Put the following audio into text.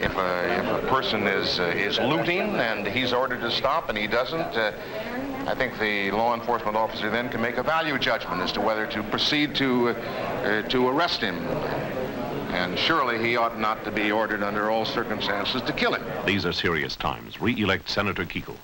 if a, if a person is, uh, is looting and he's ordered to stop and he doesn't, uh, I think the law enforcement officer then can make a value judgment as to whether to proceed to, uh, to arrest him. And surely he ought not to be ordered under all circumstances to kill him. These are serious times. Re-elect Senator Kuchel.